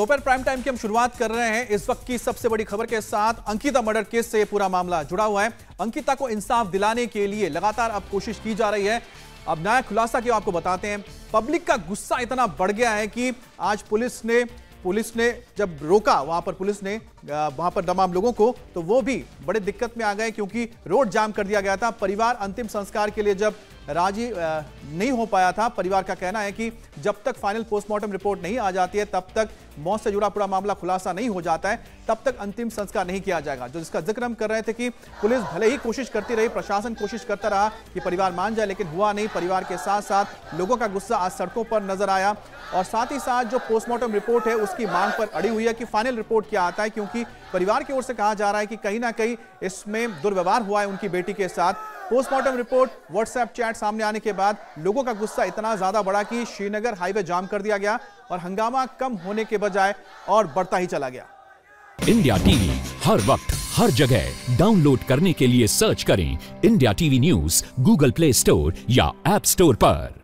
दोपहर prime time की हम शुरुआत कर रहे हैं। इस वक्त की सबसे बड़ी खबर के साथ अंकिता मर्डर केस से पूरा मामला जुड़ा हुआ है। अंकिता को इंसाफ दिलाने के लिए लगातार अब कोशिश की जा रही है। अब नया खुलासा क्यों आपको बताते हैं? पब्लिक का गुस्सा इतना बढ़ गया है कि आज पुलिस ने पुलिस ने जब रोका वहाँ पर पुलिस ने वहाँ पर तमाम लोगों को तो वो भी बड़े दिक्कत में आ गए क्योंकि रोड जाम कर दिया गया था। परिवार अंतिम संस्कार के लिए जब राज़ी नहीं हो पाया था। परिवार का कहना है कि जब तक फाइनल पोस्टमार्टम रिपोर्ट नहीं आ जाती है, तब तक मौत से जुड़ा पूरा मामला खुलासा नहीं हो जाता है। तब तक अंतिम संस्कार नहीं किया जाएगा। जो जिसका ज़िक्र हम कर रहे थे कि पुलिस भले ही कोशिश करती रही, प्रशासन कोशिश करता रहा कि परिवार मान जाए, लेकिन हुआ नहीं। परिवार के साथ साथ लोगों का गुस्सा आज सड़कों पर नज़र आया। और साथ ही साथ जो पोस्टमार्टम रिपोर्ट है, उसकी मांग पर अड़ी हुई है कि फाइनल रिपोर्ट क्या आता है, क्योंकि परिवार की ओर से कहा जा रहा है कि कहीं ना कहीं इसमें दुर्व्यवहार हुआ है उनकी बेटी के साथ। पोस्टमार्टम रिपोर्ट व्हाट्सएप चैट सामने आने के बाद लोगों का गुस्सा इतना ज़्यादा बढ़ा कि श्रीनगर हाईवे जाम कर दिया गया और हंगामा कम होने के बजाय और बढ़ता ही चला गया। इंडिया टीवी, हर वक्त, हर जगह। डाउनलोड करने के लिए सर्च करें India TV news, Google Play Store या एप स्टोर पर।